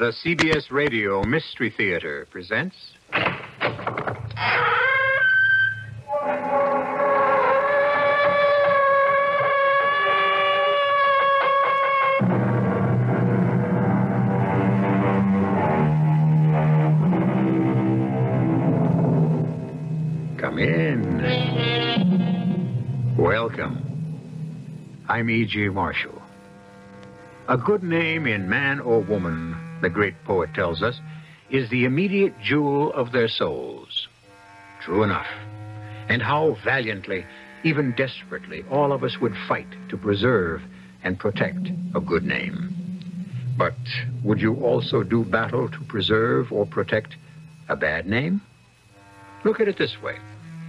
The CBS Radio Mystery Theater presents. Come in. Welcome. I'm E.G. Marshall. A good name in man or woman, the great poet tells us, is the immediate jewel of their souls. True enough. And how valiantly, even desperately, all of us would fight to preserve and protect a good name. But would you also do battle to preserve or protect a bad name? Look at it this way.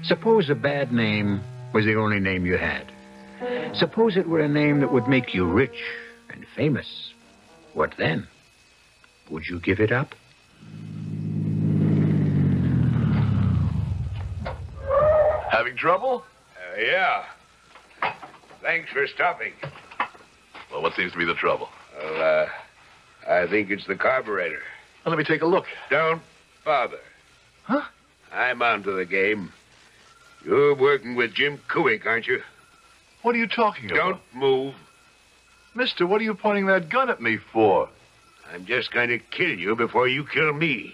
Suppose a bad name was the only name you had. Suppose it were a name that would make you rich and famous. What then? Would you give it up? Having trouble? Uh, yeah. Thanks for stopping. Well, what seems to be the trouble? Well, uh, I think it's the carburetor. Well, let me take a look. Don't bother. Huh? I'm onto the game. You're working with Jim Kubik, aren't you? What are you talking about? Don't move. Mister, what are you pointing that gun at me for? I'm just going to kill you before you kill me.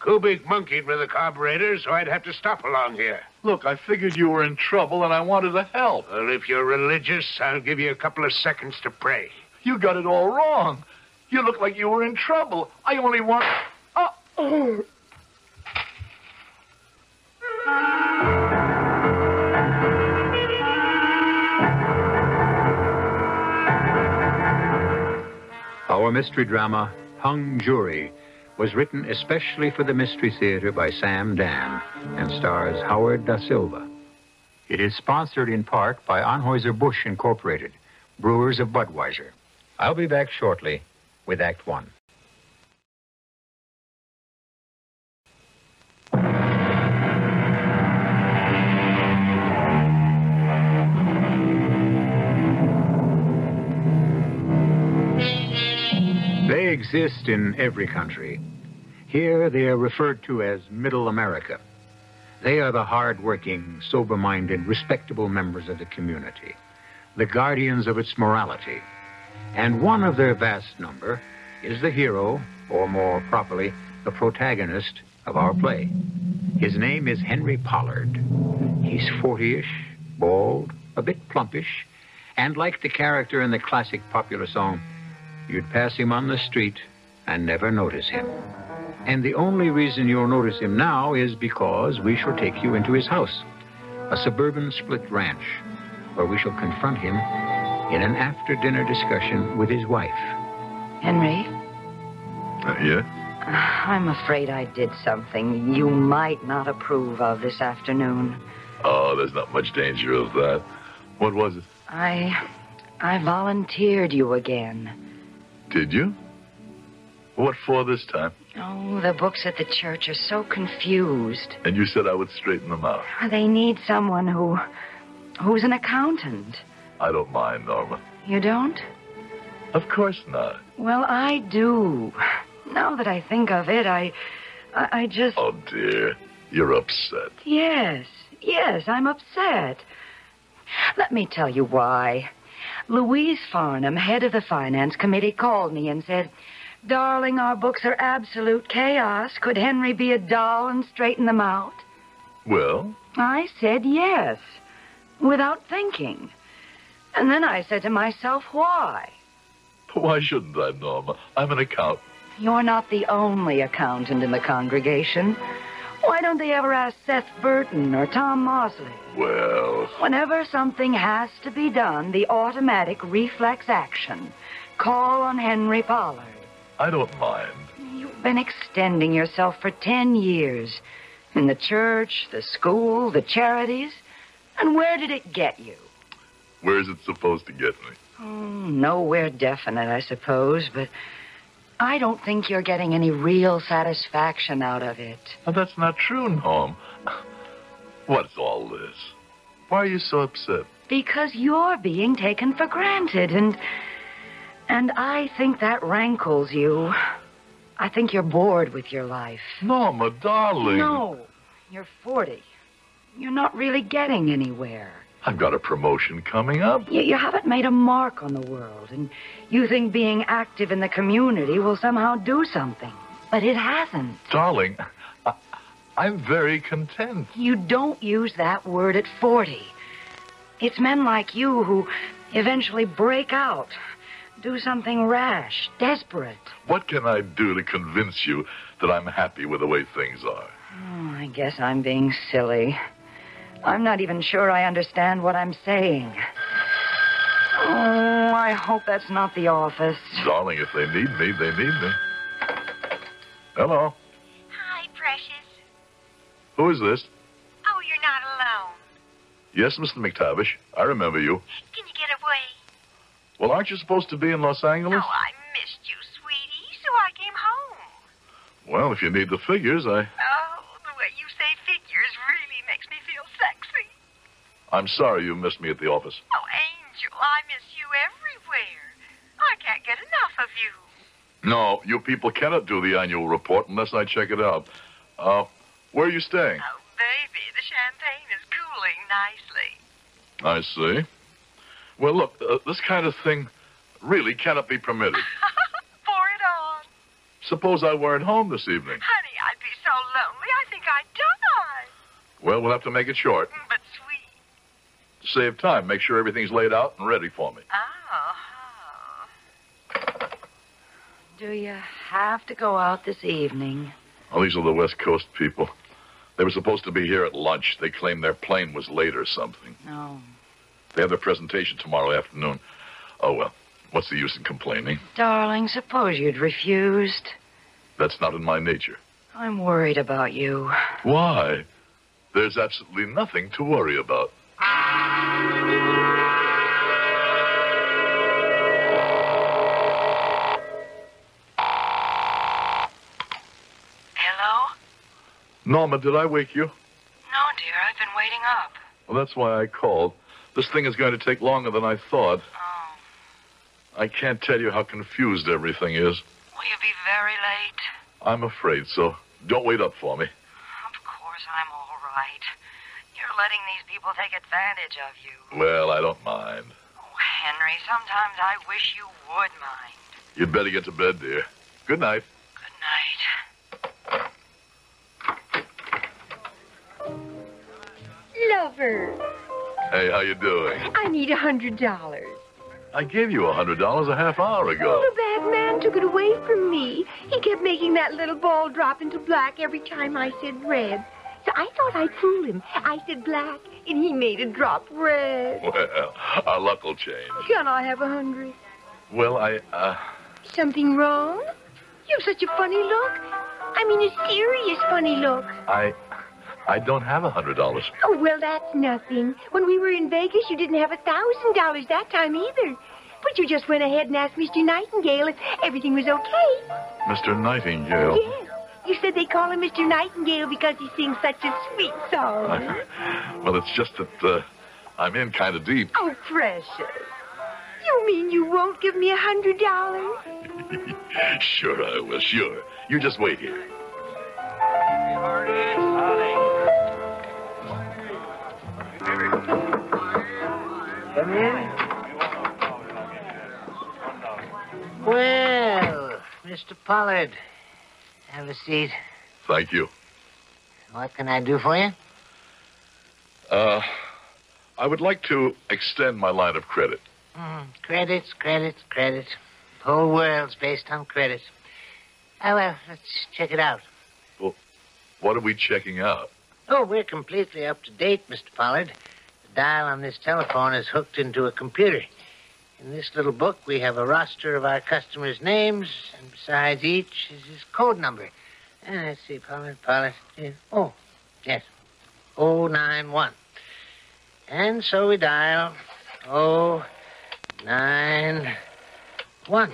Kubik monkeyed with the carburetor, so I'd have to stop along here. Look, I figured you were in trouble and I wanted to help. Well, if you're religious, I'll give you a couple of seconds to pray. You got it all wrong. You look like you were in trouble. I only want. Oh. Our mystery drama, Hung Jury, was written especially for the Mystery Theater by Sam Dann and stars Howard Da Silva. It is sponsored in part by Anheuser-Busch Incorporated, brewers of Budweiser. I'll be back shortly with Act One. Exist in every country. Here they are referred to as Middle America. They are the hard-working, sober-minded, respectable members of the community, the guardians of its morality. And one of their vast number is the hero, or more properly, the protagonist of our play. His name is Henry Pollard. He's 40-ish, bald, a bit plumpish, and like the character in the classic popular song, You'd pass him on the street and never notice him. And the only reason you'll notice him now is because we shall take you into his house, a suburban split ranch, where we shall confront him in an after dinner discussion with his wife. Henry, Uh, yeah? I'm afraid I did something you might not approve of this afternoon. Oh, there's not much danger of that. What was it? I. I volunteered you again. Did you? What for this time? Oh, the books at the church are so confused. And you said I would straighten them out. Ah, they need someone who. who's an accountant. I don't mind, Norma. You don't? Of course not. Well, I do. Now that I think of it, I. I, I just. Oh, dear. You're upset. Yes, yes, I'm upset. Let me tell you why. Louise Farnham, head of the finance committee, called me and said, Darling, our books are absolute chaos. Could Henry be a doll and straighten them out? Well, I said yes, without thinking. And then I said to myself, why? why shouldn't I, Norma? I'm an accountant. You're not the only accountant in the congregation. Why don't they ever ask Seth Burton or Tom Mosley? Well, Whenever something has to be done, the automatic reflex action. Call on Henry Pollard. I don't mind. You've been extending yourself for ten years. In the church, the school, the charities. And where did it get you? Where's it supposed to get me? Oh, nowhere definite, I suppose, but I don't think you're getting any real satisfaction out of it. Now, that's not true, Norm. What's all this? Why are you so upset? Because you're being taken for granted, and. And I think that rankles you. I think you're bored with your life. Norma, darling. No, you're 40. You're not really getting anywhere. I've got a promotion coming up. You, you haven't made a mark on the world, and you think being active in the community will somehow do something. But it hasn't. Darling, I, I'm very content. You don't use that word at 40. It's men like you who eventually break out, do something rash, desperate. What can I do to convince you that I'm happy with the way things are? Oh, I guess I'm being silly. I'm not even sure I understand what I'm saying. Oh, I hope that's not the office. Darling, if they need me, they need me. Hello. Hi, Precious. Who is this? Oh, you're not alone. Yes, Mr. McTavish. I remember you. Can you get away? Well, aren't you supposed to be in Los Angeles? Oh, I missed you, sweetie, so I came home. Well, if you need the figures, I. Oh, the way you say figures really makes me feel sexy. I'm sorry you missed me at the office. Oh, Angel, I miss you everywhere. I can't get enough of you. No, you people cannot do the annual report unless I check it out. Uh, where are you staying? Oh, baby, the champagne is cooling nicely. I see. Well, look, uh, this kind of thing really cannot be permitted. Pour it on. Suppose I weren't home this evening. Honey, I'd be so lonely, I think I'd die. Well, we'll have to make it short. But sweet. Save time, make sure everything's laid out and ready for me. Oh, Do you have to go out this evening? Well, these are the West Coast people. They were supposed to be here at lunch. They claimed their plane was late or something. No. They have their presentation tomorrow afternoon. Oh, well, what's the use in complaining? Darling, suppose you'd refused. That's not in my nature. I'm worried about you. Why? There's absolutely nothing to worry about. Hello? Norma, did I wake you? No, dear, I've been waiting up. Well, that's why I called. This thing is going to take longer than I thought. Oh, I can't tell you how confused everything is. will you be very late? I'm afraid so. Don't wait up for me. Of course, I'm all right. You're letting these people take advantage of you. Well, I don't mind. Oh, Henry, sometimes I wish you would mind. You'd better get to bed, dear. Good night. Good night. Lover, Hey, how you doing? I need a hundred dollars. I gave you a hundred dollars a half hour ago. Oh, the bad man took it away from me. He kept making that little ball drop into black every time I said red. I thought I'd fool him. I said black, and he made it drop red. Well, our luck will change. Can I have a hundred? Well, I, uh, Something wrong? You've such a funny look. I mean, a serious funny look. I, I don't have a hundred dollars. Oh, well, that's nothing. When we were in Vegas, you didn't have a thousand dollars that time either. But you just went ahead and asked Mr. Nightingale if everything was okay. Mr. Nightingale. Yes. You said they call him Mr. Nightingale because he sings such a sweet song. well, it's just that, uh, I'm in kind of deep. Oh, precious. You mean you won't give me a hundred dollars? sure I will, sure. You just wait here. Come in. Well, Mr. Pollard, have a seat. Thank you. What can I do for you? Uh, I would like to extend my line of credit. Mm, credits, credits, credits. The whole world's based on credit. Oh, well, let's check it out. Well, what are we checking out? Oh, we're completely up to date, Mr. Pollard. The dial on this telephone is hooked into a computer. In this little book, we have a roster of our customers' names, and besides each is his code number. Ah, let's see, Pollard, Pollard. Oh, yes. 091. And so we dial 091.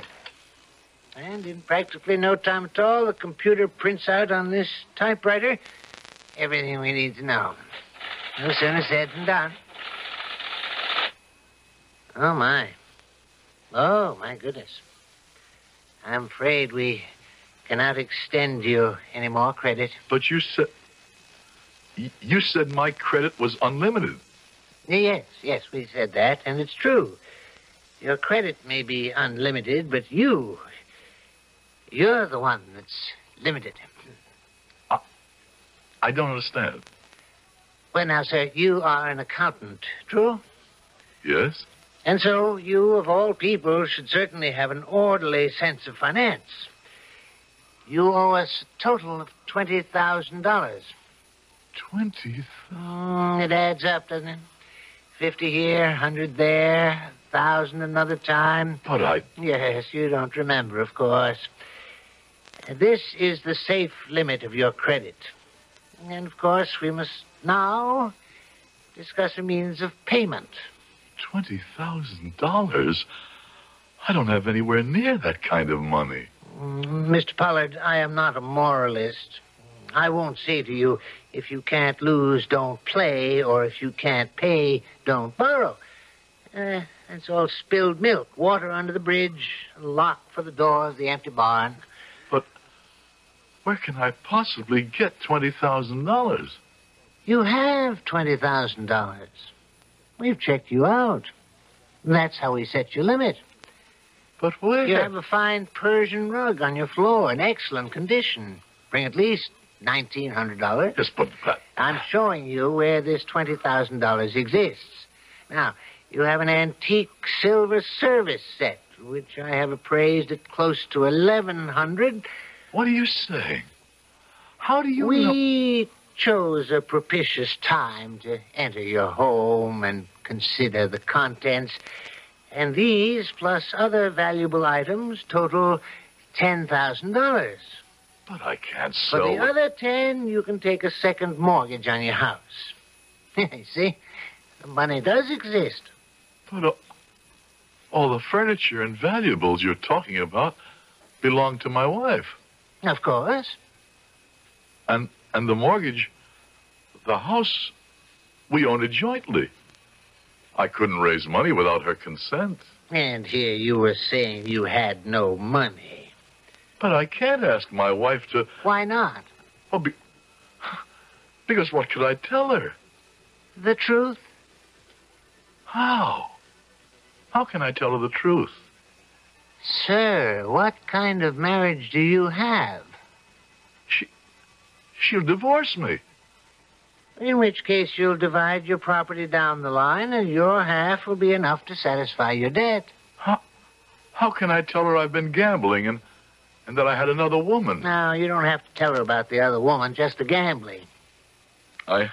And in practically no time at all, the computer prints out on this typewriter everything we need to know. No sooner said than done. Oh, my. Oh, my goodness. I'm afraid we cannot extend you any more credit. But you said. You said my credit was unlimited. Yes, yes, we said that, and it's true. Your credit may be unlimited, but you. You're the one that's limited. I don't understand. Well, now, sir, you are an accountant, true? Yes? And so you, of all people, should certainly have an orderly sense of finance. You owe us a total of $20,000. Twenty. Mm, it adds up, doesn't it? Fifty here, hundred there, thousand another time. But I. Yes, you don't remember, of course. This is the safe limit of your credit. And, of course, we must now discuss a means of payment. Twenty thousand dollars? I don't have anywhere near that kind of money. Mr. Pollard, I am not a moralist. I won't say to you, if you can't lose, don't play, or if you can't pay, don't borrow. Uh, that's all spilled milk, water under the bridge, a lock for the door of the empty barn. But where can I possibly get twenty thousand dollars? You have $20,000. We've checked you out. And that's how we set your limit. But where? You have a fine Persian rug on your floor in excellent condition. Bring at least $1,900. Yes, but that. I'm showing you where this $20,000 exists. Now, you have an antique silver service set, which I have appraised at close to 1100 What are you saying? How do you know? Chose a propitious time to enter your home and consider the contents. And these, plus other valuable items, total $10,000. But I can't For sell. the other 10, you can take a second mortgage on your house. You See, the money does exist. But uh, all the furniture and valuables you're talking about belong to my wife. Of course. And and the mortgage, the house, we own it jointly. I couldn't raise money without her consent. And here you were saying you had no money. But I can't ask my wife to. Why not? Well, be, because what could I tell her? The truth? How? How can I tell her the truth? Sir, what kind of marriage do you have? She'll divorce me. In which case you'll divide your property down the line, and your half will be enough to satisfy your debt. How how can I tell her I've been gambling and and that I had another woman? Now, you don't have to tell her about the other woman, just the gambling. I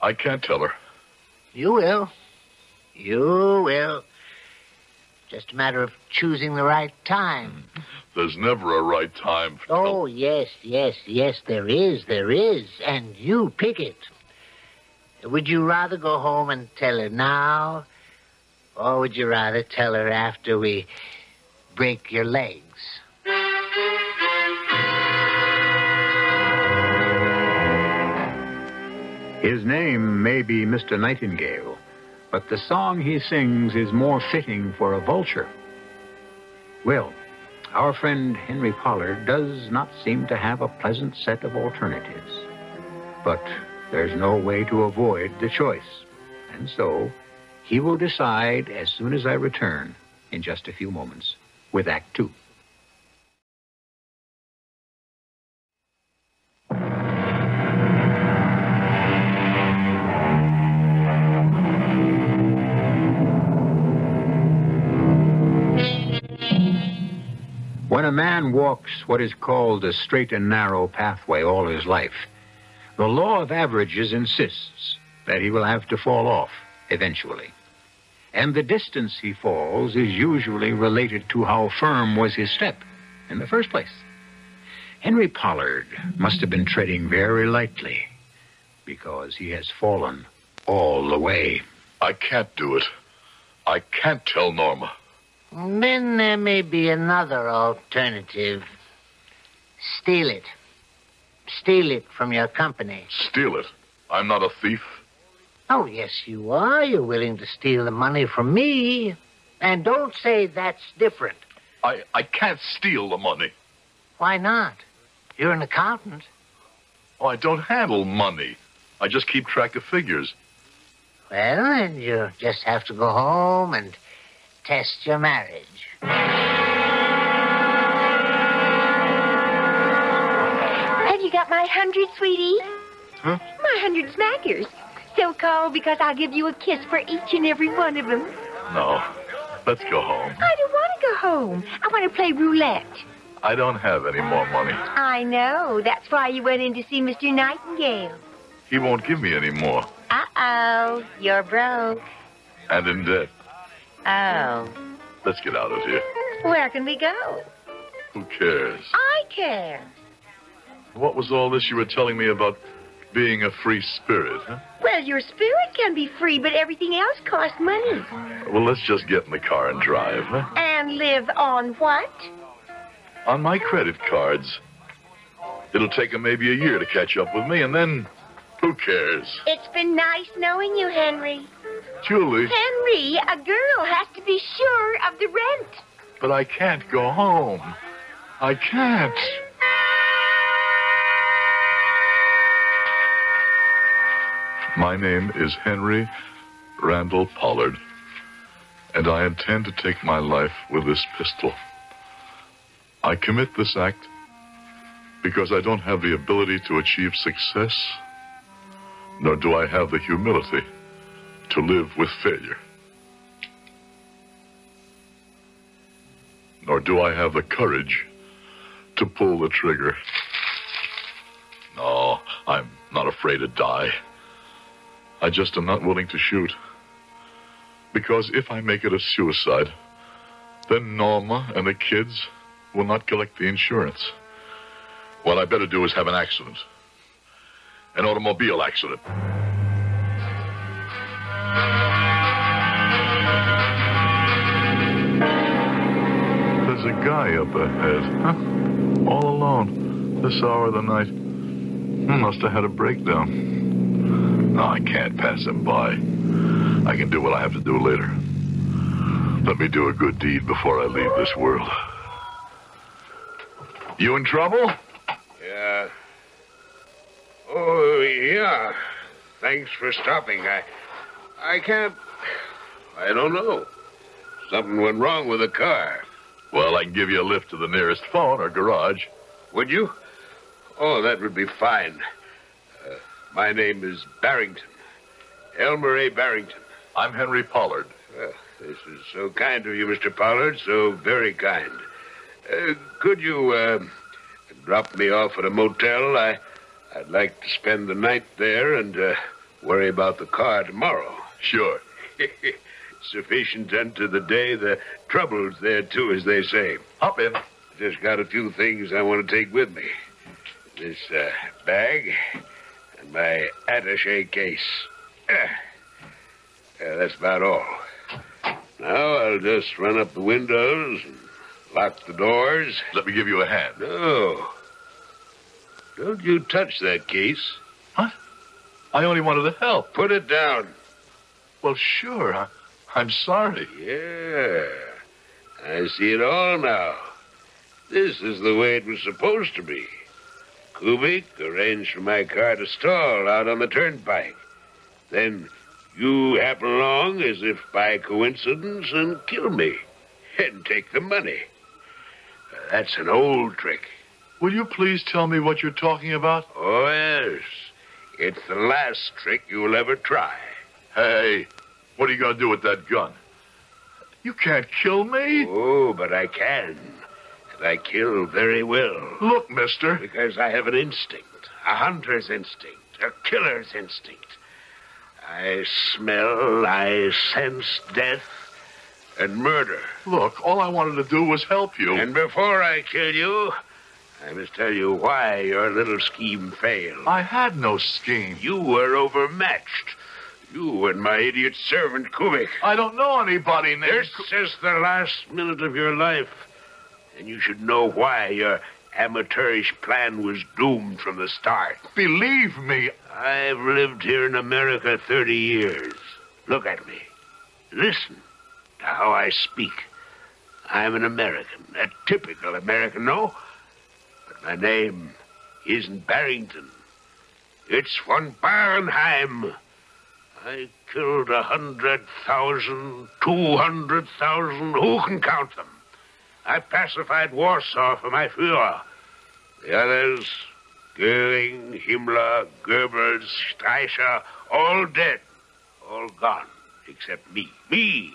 I can't tell her. You will. You will. Just a matter of choosing the right time. There's never a right time. For Oh, yes, yes, yes, there is, there is. And you pick it. Would you rather go home and tell her now? Or would you rather tell her after we break your legs? His name may be Mr. Nightingale, but the song he sings is more fitting for a vulture. Well, our friend Henry Pollard does not seem to have a pleasant set of alternatives. But there's no way to avoid the choice. And so he will decide as soon as I return in just a few moments with Act Two. A man walks what is called a straight and narrow pathway all his life, the law of averages insists that he will have to fall off eventually. And the distance he falls is usually related to how firm was his step in the first place. Henry Pollard must have been treading very lightly because he has fallen all the way. I can't do it. I can't tell Norma. Then there may be another alternative. Steal it. Steal it from your company. Steal it. I'm not a thief. Oh, yes, you are. You're willing to steal the money from me. And don't say that's different. I, I can't steal the money. Why not? You're an accountant. Oh, I don't handle money. I just keep track of figures. Well, then you just have to go home and test your marriage. Have you got my hundred, sweetie? Huh? My hundred smackers. So called because I'll give you a kiss for each and every one of them. No. Let's go home. I don't want to go home. I want to play roulette. I don't have any more money. I know. That's why you went in to see Mr. Nightingale. He won't give me any more. Uh-oh. You're broke. And in debt. Oh. Let's get out of here. Where can we go? Who cares? I care. What was all this you were telling me about being a free spirit, huh? Well, your spirit can be free, but everything else costs money. Well, let's just get in the car and drive, huh? And live on what? On my credit cards. It'll take 'em maybe a year to catch up with me, and then who cares? It's been nice knowing you, Henry. Julie, Henry, a girl has to be sure of the rent. but I can't go home. I can't. My name is Henry Randall Pollard, and I intend to take my life with this pistol. I commit this act because I don't have the ability to achieve success, nor do I have the humility to live with failure. Nor do I have the courage to pull the trigger. No, I'm not afraid to die. I just am not willing to shoot. Because if I make it a suicide, then Norma and the kids will not collect the insurance. What I better do is have an accident. An automobile accident. Guy up ahead. Huh? All alone. This hour of the night. He must have had a breakdown. No, I can't pass him by. I can do what I have to do later. Let me do a good deed before I leave this world. You in trouble? Yeah. Oh, yeah. Thanks for stopping. I, I can't. I don't know. Something went wrong with the car. Well, I can give you a lift to the nearest phone or garage. Would you? Oh, that would be fine. Uh, my name is Barrington. Elmer A. Barrington. I'm Henry Pollard. Well, this is so kind of you, Mr. Pollard. So very kind. Uh, could you uh, drop me off at a motel? I, I'd like to spend the night there and uh, worry about the car tomorrow. Sure. Sufficient unto the day, the trouble's there too, as they say. Hop in. Just got a few things I want to take with me. This uh, bag and my attache case. Uh, that's about all. Now I'll just run up the windows and lock the doors. Let me give you a hand. No. Don't you touch that case. Huh? I only wanted to help. Put it down. Well, sure. I, I'm sorry. Yeah. I see it all now. This is the way it was supposed to be. Kubik arranged for my car to stall out on the turnpike. Then you happen along as if by coincidence and kill me and take the money. That's an old trick. Will you please tell me what you're talking about? Oh, yes. It's the last trick you'll ever try. Hey, what are you going to do with that gun? You can't kill me. Oh, but I can. And I kill very well. Look, mister. Because I have an instinct, a hunter's instinct, a killer's instinct. I smell, I sense death and murder. Look, all I wanted to do was help you. And before I kill you, I must tell you why your little scheme failed. I had no scheme. You were overmatched. You and my idiot servant, Kubik. I don't know anybody named. This is the last minute of your life. And you should know why your amateurish plan was doomed from the start. Believe me, I've lived here in America 30 years. Look at me. Listen to how I speak. I'm an American, a typical American, no? But my name isn't Barrington. It's von Barenheim. I killed a hundred thousand, two hundred thousand, who can count them? I pacified Warsaw for my Führer. The others, Goering, Himmler, Goebbels, Streicher, all dead, all gone, except me. Me,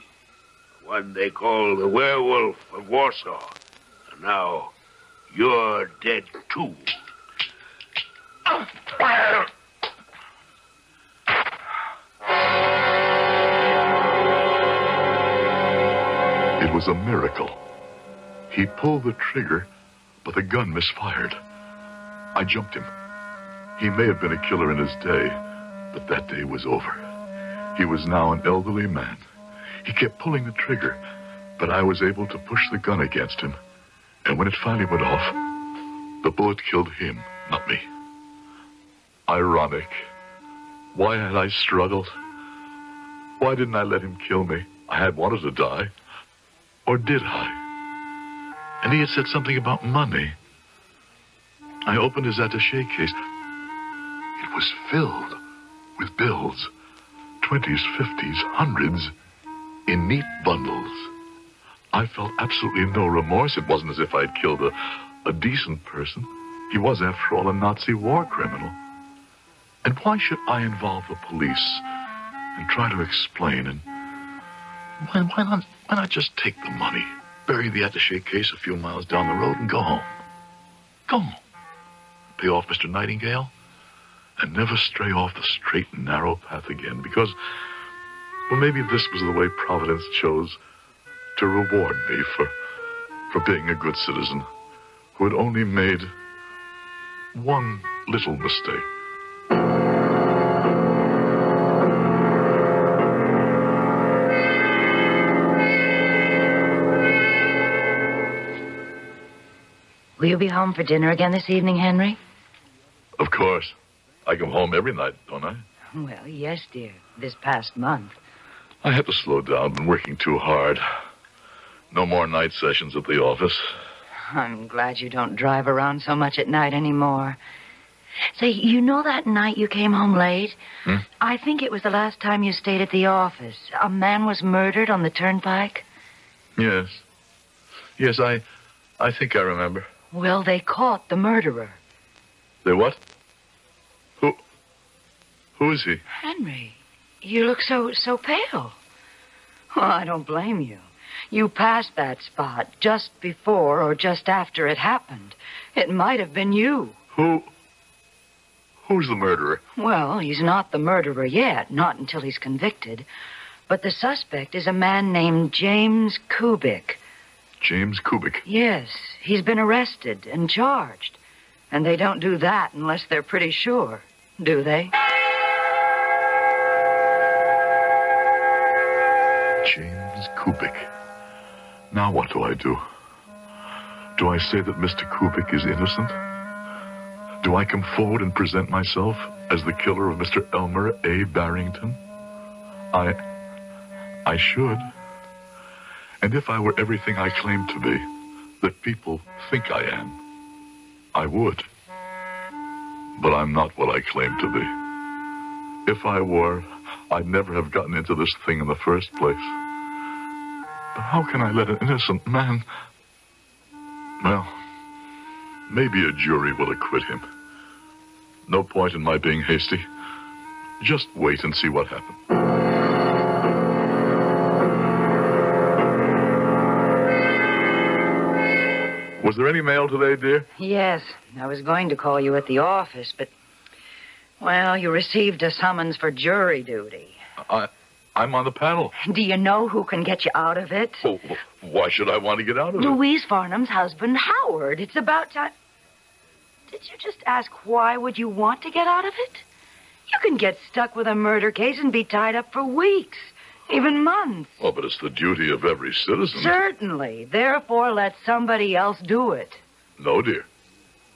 the one they call the werewolf of Warsaw. And now, you're dead too. Ah, was a miracle. He pulled the trigger, but the gun misfired. I jumped him. He may have been a killer in his day, but that day was over. He was now an elderly man. He kept pulling the trigger, but I was able to push the gun against him. And when it finally went off, the bullet killed him, not me. Ironic. Why had I struggled? Why didn't I let him kill me? I had wanted to die. Or did I? And he had said something about money. I opened his attache case. It was filled with bills. Twenties, fifties, hundreds, in neat bundles. I felt absolutely no remorse. It wasn't as if I'd killed a, a decent person. He was, after all, a Nazi war criminal. And why should I involve the police and try to explain? And why, why not? Why not just take the money, bury the attaché case a few miles down the road, and go home? Go home. Pay off Mr. Nightingale, and never stray off the straight and narrow path again. Because, well, maybe this was the way Providence chose to reward me for for being a good citizen who had only made one little mistake. Will you be home for dinner again this evening, Henry? Of course. I come home every night, don't I? Well, yes, dear. This past month. I had to slow down. Been working too hard. No more night sessions at the office. I'm glad you don't drive around so much at night anymore. Say, you know that night you came home late? Hmm? I think it was the last time you stayed at the office. A man was murdered on the turnpike. Yes. Yes, I I think I remember. Well, they caught the murderer. They what? Who who is he? Henry, you look so so pale. Well, I don't blame you. You passed that spot just before or just after it happened. It might have been you. Who who's the murderer? Well, he's not the murderer yet, not until he's convicted. But the suspect is a man named James Kubik. James Kubik. Yes, he's been arrested and charged. And they don't do that unless they're pretty sure, do they? James Kubik. Now what do I do? Do I say that Mr. Kubik is innocent? Do I come forward and present myself as the killer of Mr. Elmer A. Barrington? I. I should. And if I were everything I claim to be, that people think I am, I would. But I'm not what I claim to be. If I were, I'd never have gotten into this thing in the first place. But how can I let an innocent man. Well, maybe a jury will acquit him. No point in my being hasty. Just wait and see what happens. Was there any mail today, dear? Yes, I was going to call you at the office, but. Well, you received a summons for jury duty. I, I'm on the panel. Do you know who can get you out of it? Oh, why should I want to get out of it? Louise Farnham's husband, Howard. It's about time. Did you just ask why would you want to get out of it? You can get stuck with a murder case and be tied up for weeks, even months. Well, but it's the duty of every citizen. Certainly. Therefore, let somebody else do it. No, dear.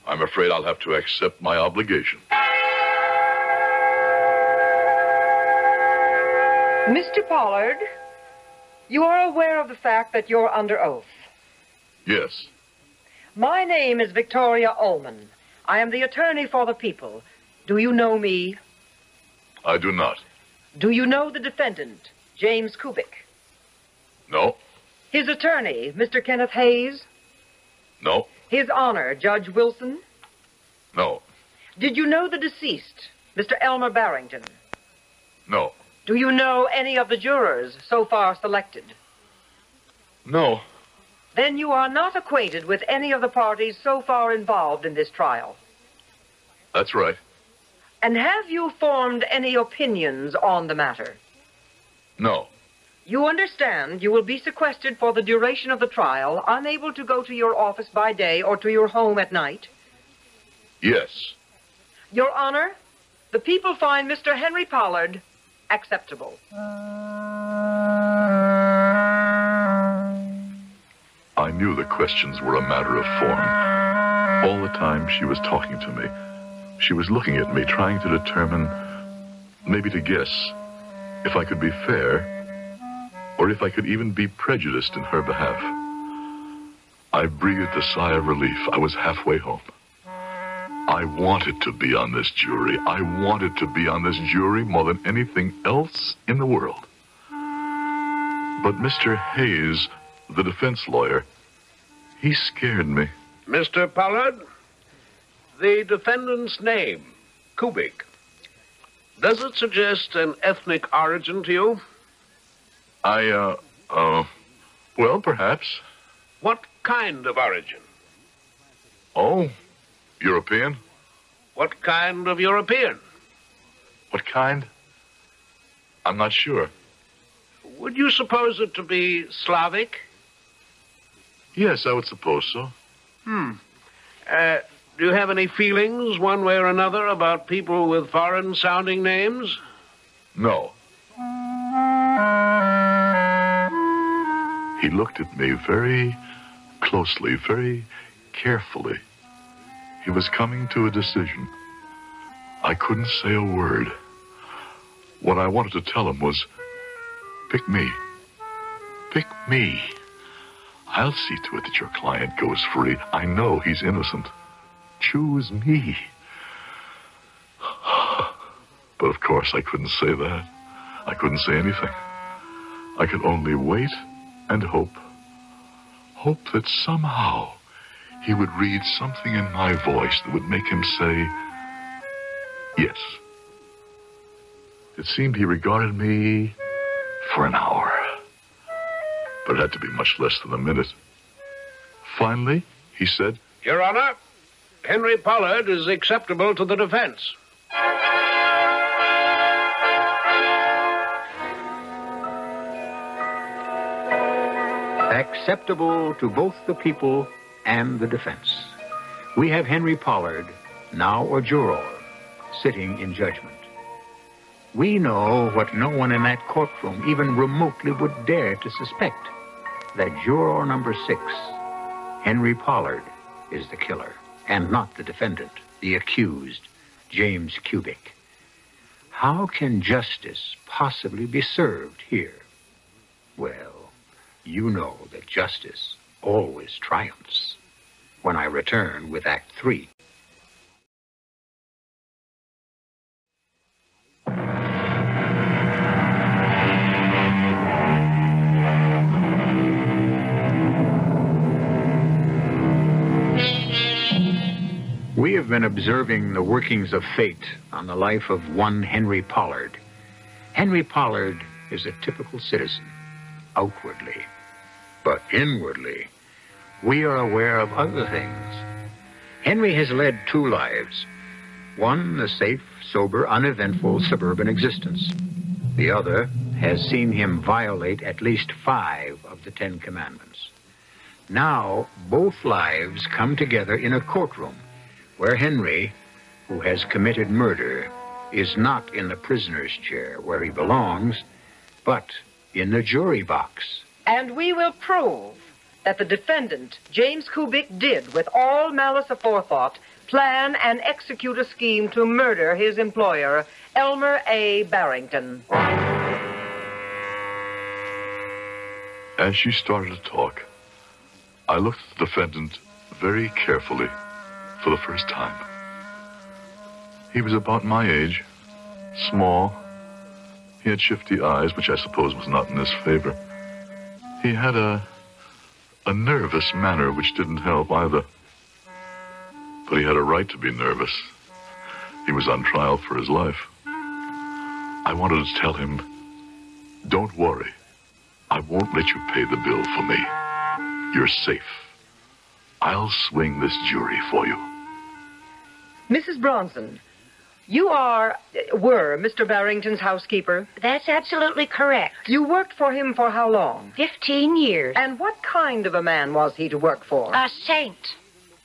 I'm afraid I'll have to accept my obligation. Mr. Pollard, you are aware of the fact that you're under oath. Yes. My name is Victoria Ullman. I am the attorney for the people. Do you know me? I do not. Do you know the defendant, James Kubik? No. His attorney, Mr. Kenneth Hayes? No. His honor, Judge Wilson? No. Did you know the deceased, Mr. Elmer Barrington? No. Do you know any of the jurors so far selected? No. Then you are not acquainted with any of the parties so far involved in this trial. That's right. And have you formed any opinions on the matter? No. You understand you will be sequestered for the duration of the trial, unable to go to your office by day or to your home at night? Yes. Your Honor, the people find Mr. Henry Pollard acceptable. I knew the questions were a matter of form. All the time she was talking to me, she was looking at me, trying to determine, maybe to guess, if I could be fair, or if I could even be prejudiced in her behalf. I breathed a sigh of relief. I was halfway home. I wanted to be on this jury. I wanted to be on this jury more than anything else in the world. But Mr. Hayes, the defense lawyer, he scared me. Mr. Pollard, the defendant's name, Kubik, does it suggest an ethnic origin to you? I, uh, uh, well, perhaps. What kind of origin? Oh, European? What kind of European? What kind? I'm not sure. Would you suppose it to be Slavic? Yes, I would suppose so. Hmm. Uh, do you have any feelings, one way or another, about people with foreign sounding names? No. He looked at me very closely, very carefully. He was coming to a decision. I couldn't say a word. What I wanted to tell him was pick me. Pick me. I'll see to it that your client goes free. I know he's innocent. Choose me. But of course, I couldn't say that. I couldn't say anything. I could only wait and hope. Hope that somehow he would read something in my voice that would make him say, yes. It seemed he regarded me for an hour. But it had to be much less than a minute. Finally, he said, Your Honor, Henry Pollard is acceptable to the defense. Acceptable to both the people and the defense. We have Henry Pollard, now a juror, sitting in judgment. We know what no one in that courtroom even remotely would dare to suspect that juror number six, Henry Pollard, is the killer and not the defendant, the accused, James Kubik. How can justice possibly be served here? Well, you know that justice always triumphs when I return with Act Three. We have been observing the workings of fate on the life of one Henry Pollard. Henry Pollard is a typical citizen, outwardly. But inwardly, we are aware of other things. Henry has led two lives. One, a safe, sober, uneventful suburban existence. The other has seen him violate at least five of the Ten Commandments. Now, both lives come together in a courtroom where Henry, who has committed murder, is not in the prisoner's chair where he belongs, but in the jury box. And we will prove that the defendant, James Kubik, did, with all malice aforethought, plan and execute a scheme to murder his employer, Elmer A. Barrington. As she started to talk, I looked at the defendant very carefully for the first time. He was about my age, small. He had shifty eyes, which I suppose was not in his favor. He had a a nervous manner which didn't help either. But he had a right to be nervous. He was on trial for his life. I wanted to tell him, don't worry. I won't let you pay the bill for me. You're safe. I'll swing this jury for you. Mrs. Bronson, you are, were Mr. Barrington's housekeeper? That's absolutely correct. You worked for him for how long? Fifteen years. And what kind of a man was he to work for? A saint.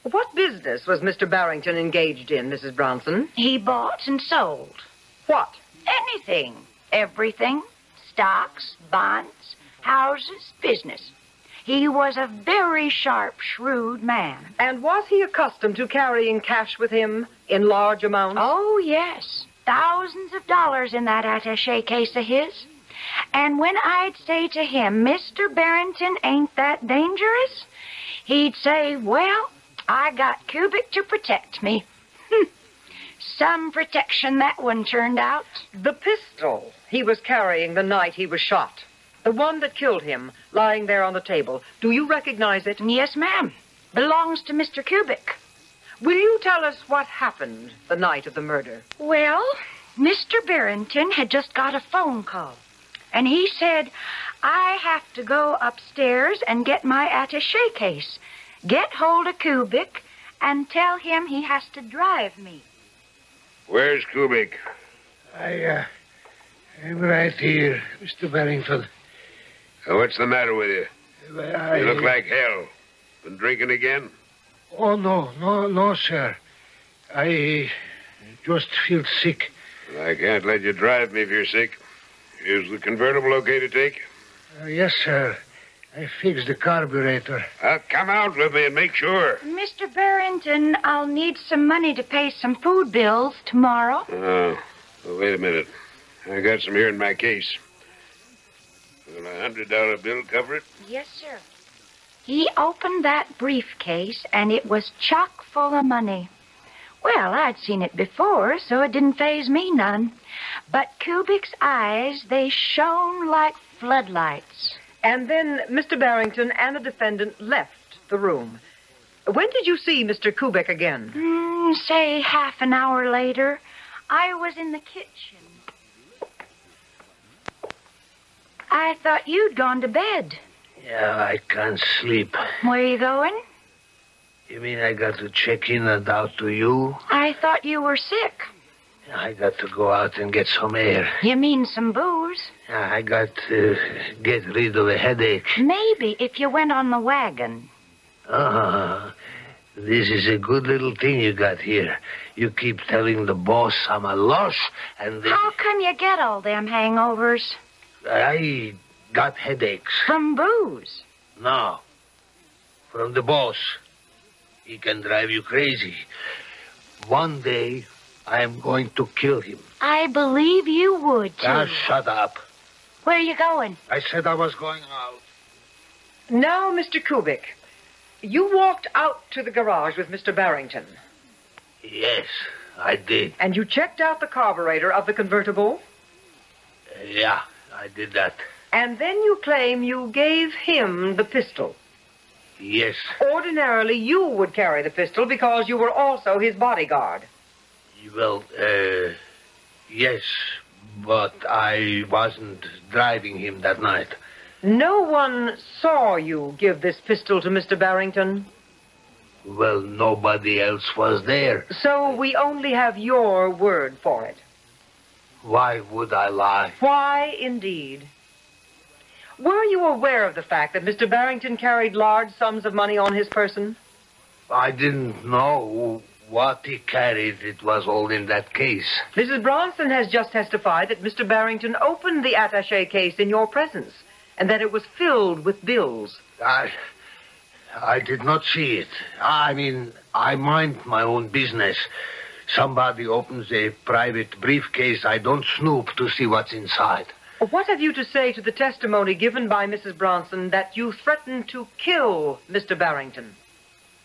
What business was Mr. Barrington engaged in, Mrs. Bronson? He bought and sold. What? Anything. Everything. Stocks, bonds, houses, business. He was a very sharp, shrewd man. And was he accustomed to carrying cash with him in large amounts? Oh, yes. Thousands of dollars in that attache case of his. And when I'd say to him, Mr. Barrington, ain't that dangerous? He'd say, Well, I got Kubik to protect me. Hmm. Some protection that one turned out. The pistol he was carrying the night he was shot. The one that killed him, lying there on the table. Do you recognize it? Yes, ma'am. Belongs to Mr. Kubik. Will you tell us what happened the night of the murder? Well, Mr. Barrington had just got a phone call. And he said, I have to go upstairs and get my attache case. Get hold of Kubik, and tell him he has to drive me. Where's Kubik? I, uh, I'm right here, Mr. Barrington. Uh, what's the matter with you? I, You look like hell. Been drinking again? Oh, no, no, no, sir. I just feel sick. I can't let you drive me if you're sick. Is the convertible okay to take? Uh, yes, sir. I fixed the carburetor. Uh, come out with me and make sure. Mr. Barrington, I'll need some money to pay some food bills tomorrow. Oh, well, wait a minute. I got some here in my case. Will a hundred dollar bill cover it? Yes, sir. He opened that briefcase, and it was chock full of money. Well, I'd seen it before, so it didn't phase me none. But Kubik's eyes, they shone like floodlights. And then Mr. Barrington and the defendant left the room. When did you see Mr. Kubik again? Hmm, say half an hour later, I was in the kitchen. I thought you'd gone to bed. Yeah, I can't sleep. Where are you going? You mean I got to check in and out to you? I thought you were sick. I got to go out and get some air. You mean some booze? I got to get rid of a headache. Maybe if you went on the wagon. Ah, this is a good little thing you got here. You keep telling the boss I'm a lush, and then How come you get all them hangovers? I got headaches. From booze. No, from the boss. He can drive you crazy. One day, I am going to kill him. I believe you would, too. Ah, shut up. Where are you going? I said I was going out. Now, Mr. Kubik, you walked out to the garage with Mr. Barrington, Yes, I did. and you checked out the carburetor of the convertible, Yeah, I did that. and then you claim you gave him the pistol. Yes. Ordinarily, you would carry the pistol because you were also his bodyguard. Well, uh, yes, but I wasn't driving him that night. No one saw you give this pistol to Mr. Barrington, Well, nobody else was there. so we only have your word for it. Why would I lie? Why, indeed? Were you aware of the fact that Mr. Barrington carried large sums of money on his person? I didn't know what he carried. It was all in that case. Mrs. Bronson has just testified that Mr. Barrington opened the attache case in your presence and that it was filled with bills. I, I did not see it. I mean, I mind my own business. Somebody opens a private briefcase. I don't snoop to see what's inside. What have you to say to the testimony given by Mrs. Bronson that you threatened to kill Mr. Barrington?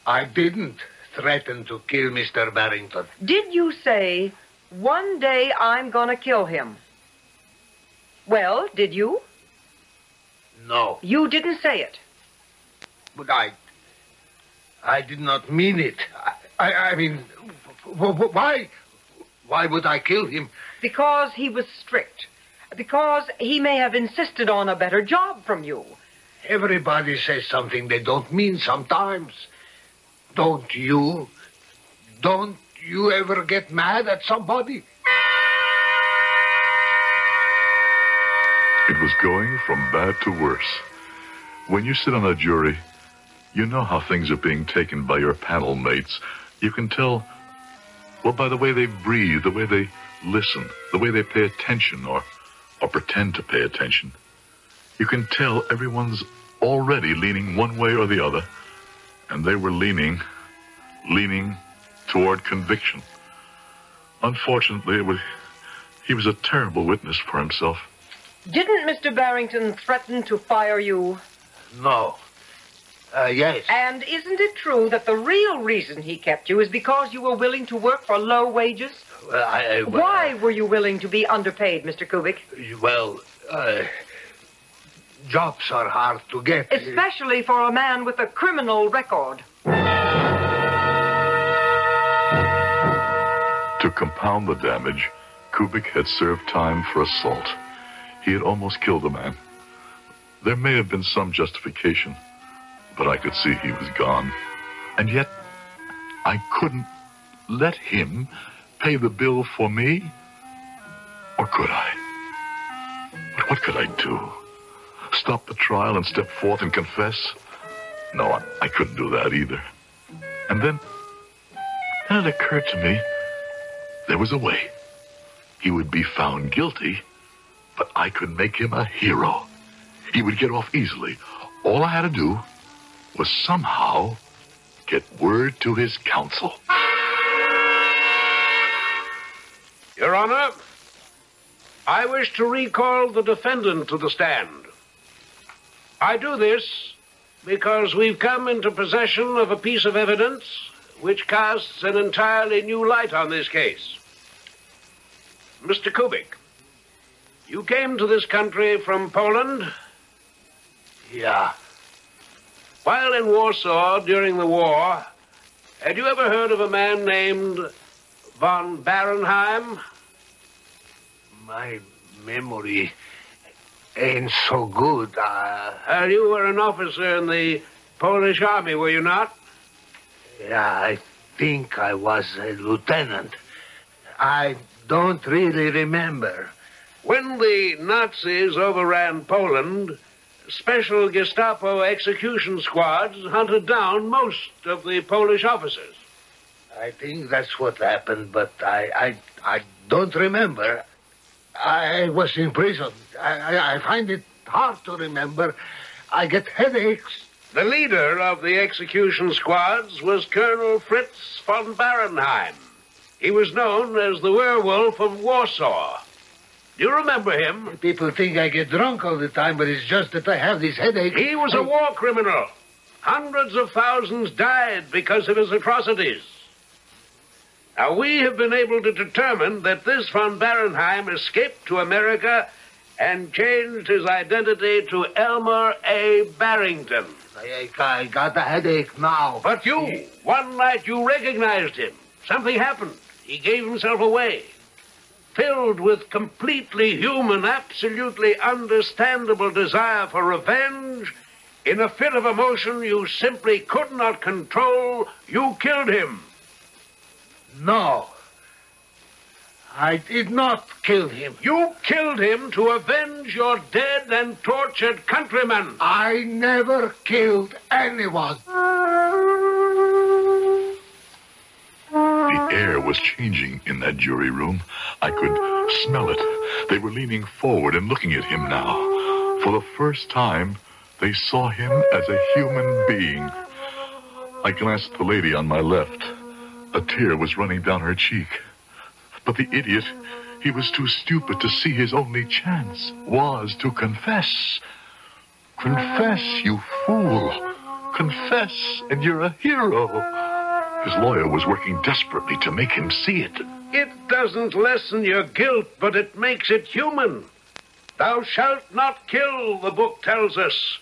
I didn't threaten to kill Mr. Barrington. Did you say, one day I'm gonna kill him? Well, did you? No, You didn't say it. but I. I did not mean it. I, I, I mean, why? Why would I kill him? Because he was strict. Because he may have insisted on a better job from you. Everybody says something they don't mean sometimes. Don't you? Don't you ever get mad at somebody? It was going from bad to worse. When you sit on a jury, you know how things are being taken by your panel mates. You can tell, well, by the way they breathe, the way they listen, the way they pay attention or, or pretend to pay attention. You can tell everyone's already leaning one way or the other, and they were leaning, leaning toward conviction. Unfortunately, it was, he was a terrible witness for himself. Didn't Mr. Barrington threaten to fire you? No. Uh, yes. And isn't it true that the real reason he kept you is because you were willing to work for low wages? Well, I, I, well, Why were you willing to be underpaid, Mr. Kubik? Well, uh, jobs are hard to get. Especially for a man with a criminal record. To compound the damage, Kubik had served time for assault. He had almost killed a man. There may have been some justification, but I could see he was gone. And yet, I couldn't let him pay the bill for me? Or could I? But what could I do? Stop the trial and step forth and confess? No, I, I couldn't do that either. And then, then it occurred to me there was a way. He would be found guilty, but I could make him a hero. He would get off easily. All I had to do was somehow get word to his counsel. Your Honor, I wish to recall the defendant to the stand. I do this because we've come into possession of a piece of evidence which casts an entirely new light on this case. Mr. Kubik, you came to this country from Poland Yeah. While in Warsaw during the war. Had you ever heard of a man named von Barenheim? My memory ain't so good. Uh, Uh, you were an officer in the Polish army, were you not? yeah, I think I was a lieutenant. I don't really remember. When the Nazis overran Poland, special Gestapo execution squads hunted down most of the Polish officers. I think that's what happened, but I, I, I don't remember. I was in prison. I, I, I find it hard to remember. I get headaches. The leader of the execution squads was Colonel Fritz von Barenheim. He was known as the werewolf of Warsaw. Do you remember him? People think I get drunk all the time, but it's just that I have this headache. He was a oh. war criminal. Hundreds of thousands died because of his atrocities. Now, we have been able to determine that this von Barenheim escaped to America and changed his identity to Elmer A. Barrington. I, I, I got a headache now. But you, one night you recognized him. Something happened. He gave himself away. Filled with completely human, absolutely understandable desire for revenge, in a fit of emotion you simply could not control, you killed him. No. I did not kill him. You killed him to avenge your dead and tortured countrymen. I never killed anyone. Ah. The air was changing in that jury room. I could smell it. They were leaning forward and looking at him now. For the first time, they saw him as a human being. I glanced at the lady on my left. A tear was running down her cheek. But the idiot, he was too stupid to see his only chance was to confess. Confess, you fool. Confess, and you're a hero. His lawyer was working desperately to make him see it. It doesn't lessen your guilt, but it makes it human. Thou shalt not kill, the book tells us.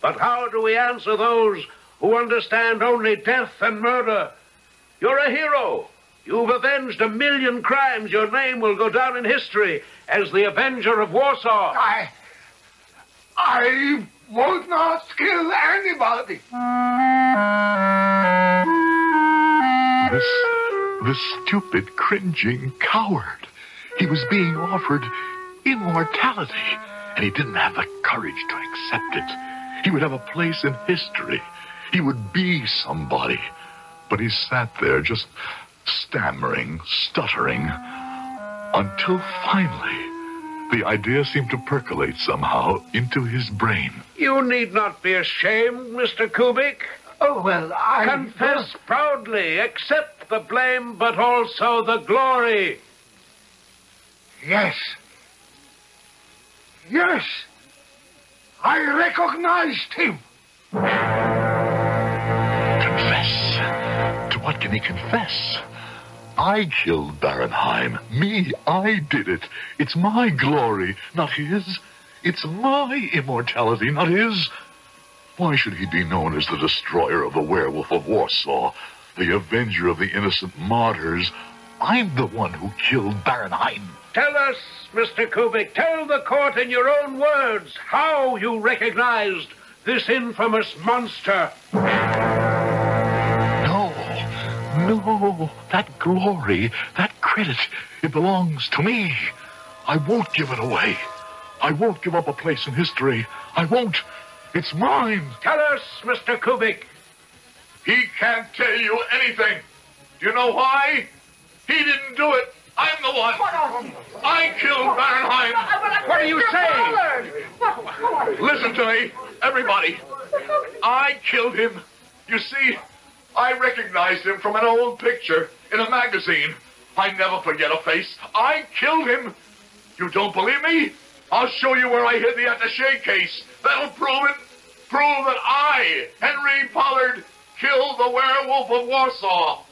But how do we answer those who understand only death and murder? You're a hero. You've avenged a million crimes. Your name will go down in history as the Avenger of Warsaw. I. I would not kill anybody. This, this stupid, cringing coward. He was being offered immortality, and he didn't have the courage to accept it. He would have a place in history. He would be somebody. But he sat there just stammering, stuttering, until finally the idea seemed to percolate somehow into his brain. You need not be ashamed, Mr. Kubik. Oh, well, I. Confess proudly, accept the blame, but also the glory. Yes. Yes. I recognized him. Confess? To what can he confess? I killed Barenheim. Me, I did it. It's my glory, not his. It's my immortality, not his. Why should he be known as the destroyer of the werewolf of Warsaw, the avenger of the innocent martyrs? I'm the one who killed Barenheim. Tell us, Mr. Kubik, tell the court in your own words how you recognized this infamous monster. No, no, that glory, that credit, it belongs to me. I won't give it away. I won't give up a place in history. I won't. It's mine. Tell us, Mr. Kubik. He can't tell you anything. Do you know why? He didn't do it. I'm the one. I killed Barenheim. What are you saying? Listen to me, everybody. I killed him. You see, I recognized him from an old picture in a magazine. I never forget a face. I killed him. You don't believe me? I'll show you where I hid the attaché case. That'll prove it. Prove that I, Henry Pollard, killed the werewolf of Warsaw.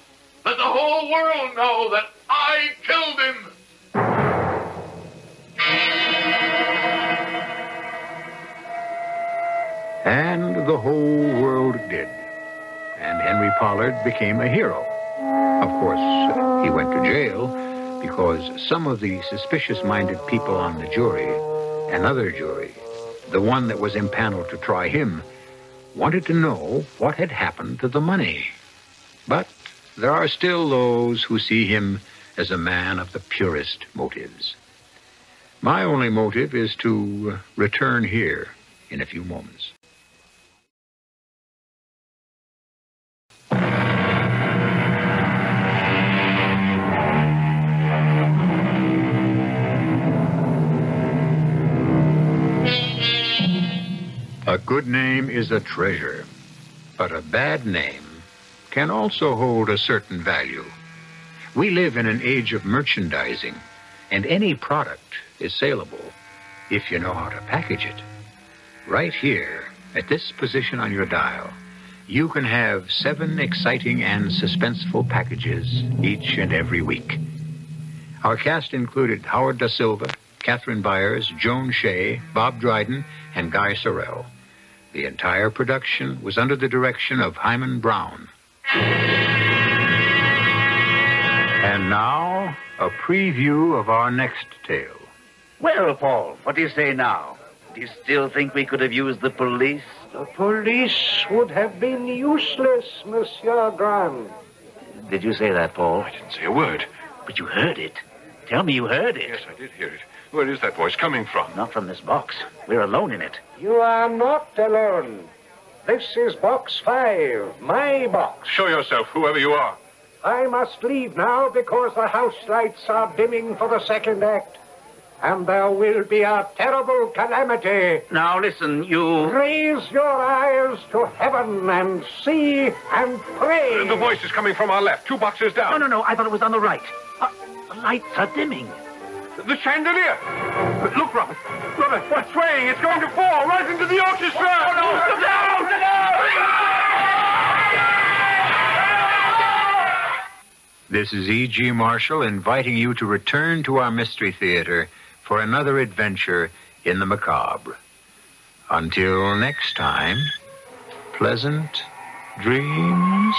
Let the whole world know that I killed him. And the whole world did. And Henry Pollard became a hero. Of course, he went to jail because some of the suspicious minded people on the jury, another jury, the one that was impaneled to try him, wanted to know what had happened to the money. But there are still those who see him as a man of the purest motives. My only motive is to return here in a few moments. Is a treasure, but a bad name can also hold a certain value. We live in an age of merchandising, and any product is saleable if you know how to package it. Right here, at this position on your dial, you can have seven exciting and suspenseful packages each and every week. Our cast included Howard Da Silva, Catherine Byers, Joan Shay, Bob Dryden, and Guy Sorel. The entire production was under the direction of Himan Brown. And now, a preview of our next tale. Well, Paul, what do you say now? Do you still think we could have used the police? The police would have been useless, Monsieur Graham. Did you say that, Paul? I didn't say a word. But you heard it. Tell me you heard it. Yes, I did hear it. Where is that voice coming from? Not from this box. We're alone in it. You are not alone. This is box five, my box. Show yourself, whoever you are. I must leave now because the house lights are dimming for the second act. And there will be a terrible calamity. Now listen, you. Raise your eyes to heaven and see and pray. The voice is coming from our left, two boxes down. No, no, no. I thought it was on the right. Uh, the lights are dimming. The chandelier! Look, Robert. Robert, what's swaying? It's going to fall right into the orchestra! Oh, no! Sit down! Sit This is E.G. Marshall inviting you to return to our Mystery Theater for another adventure in the macabre. Until next time, pleasant dreams.